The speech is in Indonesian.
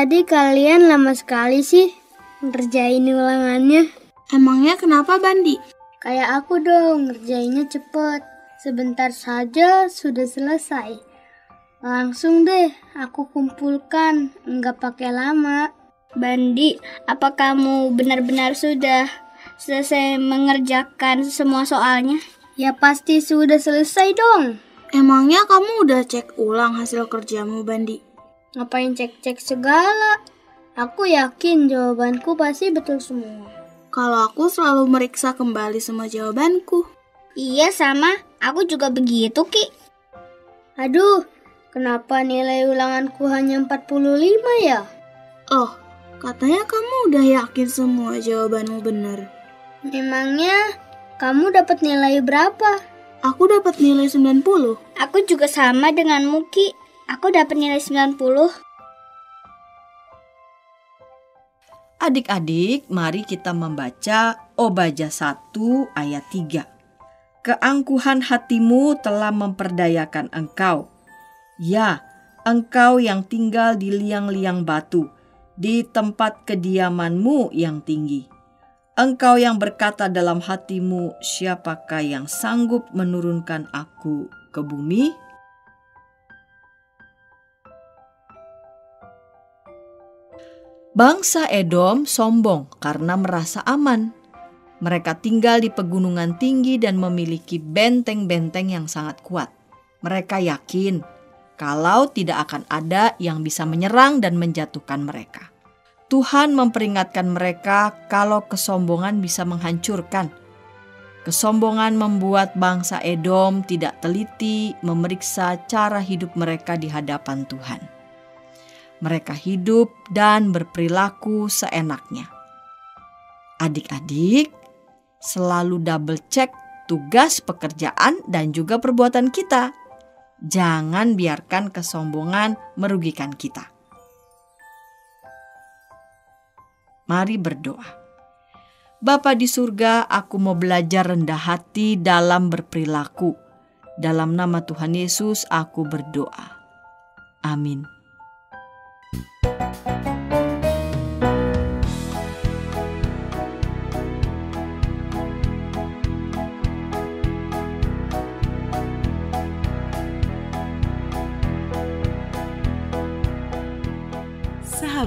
Tadi kalian lama sekali sih ngerjain ulangannya. Emangnya kenapa Bandi? Kayak aku dong, ngerjainnya cepet. Sebentar saja sudah selesai. Langsung deh, aku kumpulkan, nggak pakai lama. Bandi, apa kamu benar-benar sudah selesai mengerjakan semua soalnya? Ya pasti sudah selesai dong. Emangnya kamu udah cek ulang hasil kerjamu Bandi? Ngapain cek-cek segala? Aku yakin jawabanku pasti betul semua. Kalau aku selalu meriksa kembali semua jawabanku. Iya sama, aku juga begitu Ki. Aduh, kenapa nilai ulanganku hanya 45 ya? Oh, katanya kamu udah yakin semua jawabanmu benar. Memangnya kamu dapat nilai berapa? Aku dapat nilai 90. Aku juga sama dengan Muki. Aku dapat nilai 90. Adik-adik, mari kita membaca Obaja 1 ayat 3. Keangkuhan hatimu telah memperdayakan engkau. Ya, engkau yang tinggal di liang-liang batu, di tempat kediamanmu yang tinggi. Engkau yang berkata dalam hatimu, siapakah yang sanggup menurunkan aku ke bumi? Bangsa Edom sombong karena merasa aman. Mereka tinggal di pegunungan tinggi dan memiliki benteng-benteng yang sangat kuat. Mereka yakin kalau tidak akan ada yang bisa menyerang dan menjatuhkan mereka. Tuhan memperingatkan mereka kalau kesombongan bisa menghancurkan. Kesombongan membuat bangsa Edom tidak teliti memeriksa cara hidup mereka di hadapan Tuhan mereka hidup dan berperilaku seenaknya. Adik-adik, selalu double check tugas pekerjaan dan juga perbuatan kita. Jangan biarkan kesombongan merugikan kita. Mari berdoa. Bapa di surga, aku mau belajar rendah hati dalam berperilaku. Dalam nama Tuhan Yesus, aku berdoa. Amin.